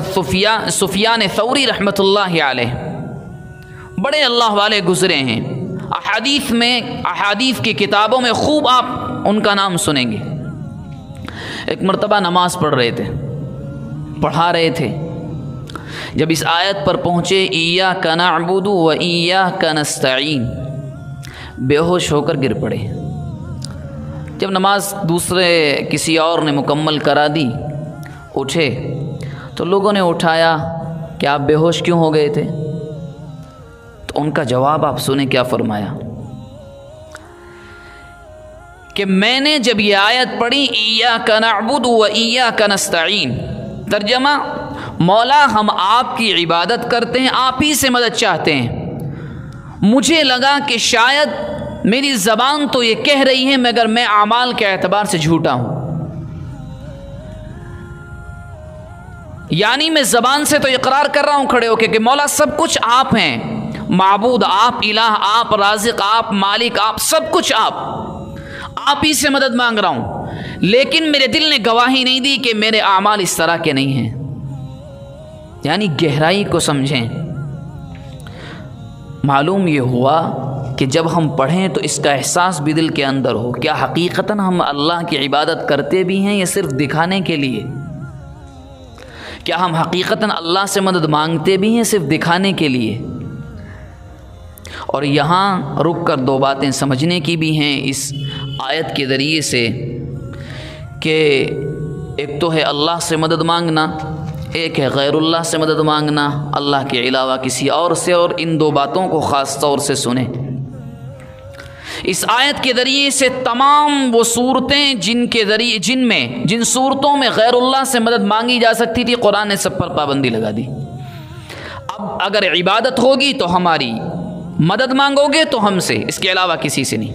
सुफिया, सुफियान सौरी रहमत बड़े अल्लाह वाले गुज़रे हैं। अहादीफ़ में अहादीफ़ की किताबों में खूब आप उनका नाम सुनेंगे। एक मरतबा नमाज़ पढ़ रहे थे, पढ़ा रहे थे। जब इस आयत पर पहुँचे ईया का नाबुदू व ईया का नस्तीन बेहोश होकर गिर पड़े। जब नमाज़ दूसरे किसी और ने मुकम्मल करा दी, उठे तो लोगों ने उठाया कि आप बेहोश क्यों हो गए थे? तो उनका जवाब आप सुने क्या फरमाया? कि मैंने जब ये आयत पढ़ी ईया का नाबुद व ईया का नस्तीन तर्जमा, मौला, हम आपकी इबादत करते हैं, आप ही से मदद चाहते हैं। मुझे लगा कि शायद मेरी ज़बान तो ये कह रही है, मगर मैं अमाल के एतबार से झूठा हूँ। यानी मैं ज़बान से तो इकरार कर रहा हूँ खड़े होके कि मौला सब कुछ आप हैं। मबूद, आप इलाह, आप राजिक, आप मालिक, आप सब कुछ आप। आप ही से मदद मांग रहा हूँ। लेकिन मेरे दिल ने गवाही नहीं दी कि मेरे अमाल इस तरह के नहीं हैं। यानी गहराई को समझें। मालूम ये हुआ कि जब हम पढ़ें तो इसका एहसास भी दिल के अंदर हो। क्या हकीकता हम अल्लाह की इबादत करते भी हैं या सिर्फ़ दिखाने के लिए? क्या हम हकीकता अल्लाह से मदद मांगते भी हैं सिर्फ़ दिखाने के लिए? और यहाँ रुक कर दो बातें समझने की भी हैं इस आयत के ज़रिए से कि एक तो है अल्लाह से मदद मांगना, एक है गैरुल्लाह से मदद मांगना, अल्लाह के अलावा किसी और से और इन दो बातों को ख़ास तौर से सुने। इस आयत के ज़रिए से तमाम वो सूरतें जिनके ज़रिए जिन में जिन सूरतों में गैरुल्लाह से मदद मांगी जा सकती थी, कुरान ने सब पर पाबंदी लगा दी। अब अगर इबादत होगी तो हमारी मदद मांगोगे तो हमसे, इसके अलावा किसी से नहीं।